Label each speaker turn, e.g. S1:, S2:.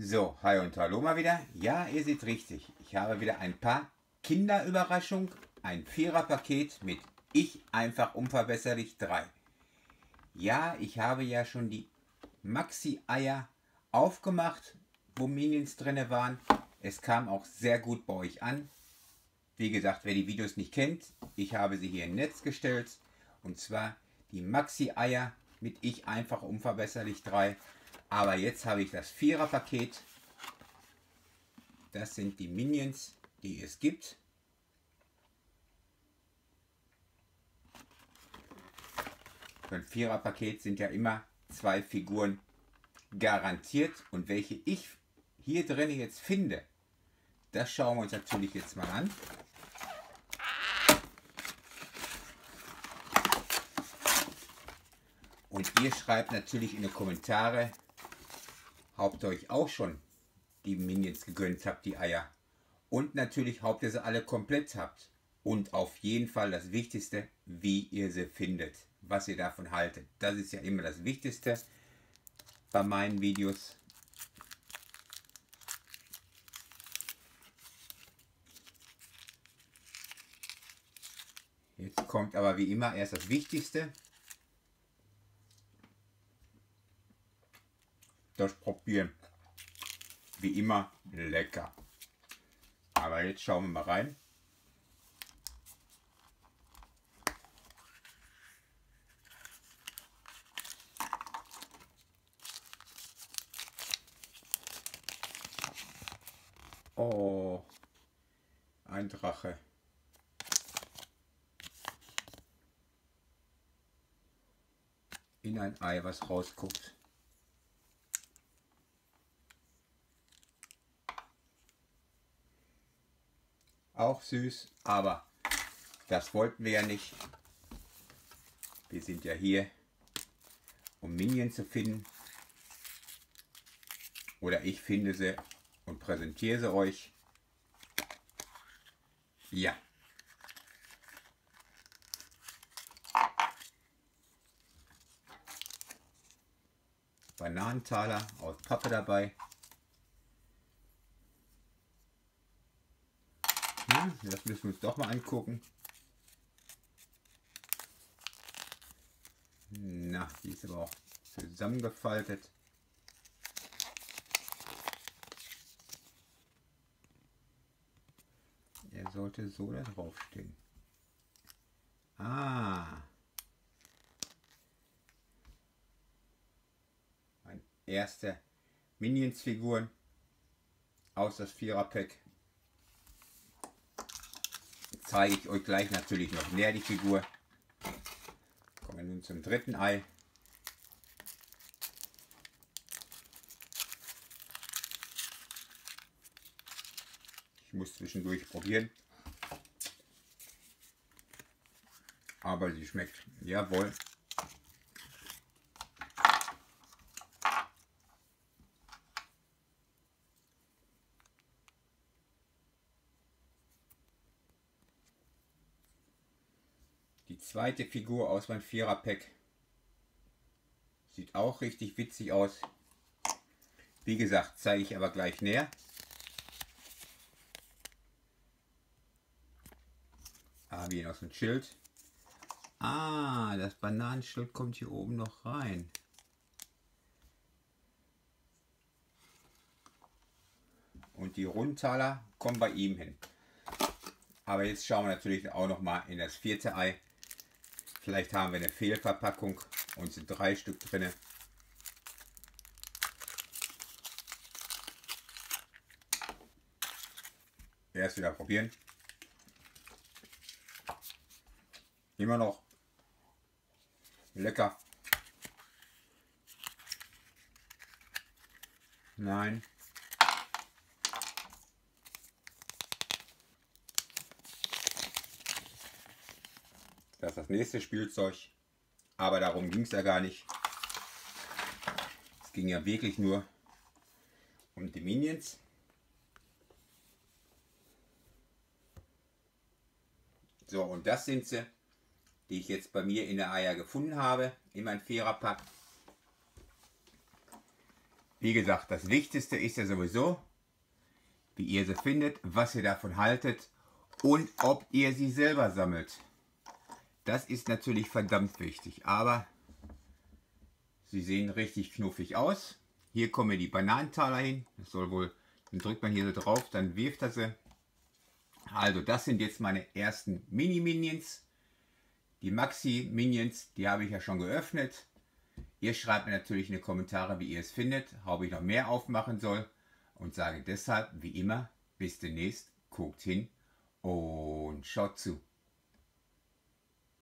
S1: So, hi und hallo mal wieder. Ja, ihr seht richtig. Ich habe wieder ein paar Kinderüberraschung, ein Vierer-Paket mit Ich einfach unverbesserlich 3. Ja, ich habe ja schon die Maxi-Eier aufgemacht, wo Minions drin waren. Es kam auch sehr gut bei euch an. Wie gesagt, wer die Videos nicht kennt, ich habe sie hier im Netz gestellt. Und zwar die Maxi-Eier mit Ich einfach unverbesserlich 3. Aber jetzt habe ich das Vierer-Paket. Das sind die Minions, die es gibt. Ein Vierer-Paket sind ja immer zwei Figuren garantiert. Und welche ich hier drin jetzt finde, das schauen wir uns natürlich jetzt mal an. Und ihr schreibt natürlich in die Kommentare, habt ihr euch auch schon die Minions gegönnt habt, die Eier. Und natürlich habt ihr sie alle komplett habt. Und auf jeden Fall das Wichtigste, wie ihr sie findet, was ihr davon haltet. Das ist ja immer das Wichtigste bei meinen Videos. Jetzt kommt aber wie immer erst das Wichtigste. Das Probieren. Wie immer lecker. Aber jetzt schauen wir mal rein. Oh, ein Drache. In ein Ei, was rausguckt. Auch süß, aber das wollten wir ja nicht. Wir sind ja hier, um Minions zu finden. Oder ich finde sie und präsentiere sie euch. Ja. Bananentaler aus Pappe dabei. Hm, das müssen wir uns doch mal angucken. Na, die ist aber auch zusammengefaltet. Er sollte so da drauf stehen. Ah. Mein erster Minions-Figuren aus das Vierer-Pack. Zeige ich euch gleich natürlich noch näher die Figur. Kommen wir nun zum dritten Ei. Ich muss zwischendurch probieren. Aber sie schmeckt. Jawohl. Zweite Figur aus meinem Vierer-Pack. Sieht auch richtig witzig aus. Wie gesagt, zeige ich aber gleich näher. Habe hier noch so ein Schild. Ah, das Bananenschild kommt hier oben noch rein. Und die Rundtaler kommen bei ihm hin. Aber jetzt schauen wir natürlich auch noch mal in das vierte Ei. Vielleicht haben wir eine Fehlverpackung und sind drei Stück drin. Erst wieder probieren. Immer noch lecker. Nein. Das ist das nächste Spielzeug. Aber darum ging es ja gar nicht. Es ging ja wirklich nur um die Minions. So, und das sind sie, die ich jetzt bei mir in der Eier gefunden habe, in mein Viererpack. wie gesagt, das Wichtigste ist ja sowieso, wie ihr sie findet, was ihr davon haltet und ob ihr sie selber sammelt. Das ist natürlich verdammt wichtig, aber sie sehen richtig knuffig aus. Hier kommen die Bananentaler hin. Das soll wohl, dann drückt man hier so drauf, dann wirft er sie. Also das sind jetzt meine ersten Mini-Minions. Die Maxi-Minions, die habe ich ja schon geöffnet. Ihr schreibt mir natürlich in die Kommentare, wie ihr es findet, ob ich noch mehr aufmachen soll. Und sage deshalb, wie immer, bis demnächst, guckt hin und schaut zu.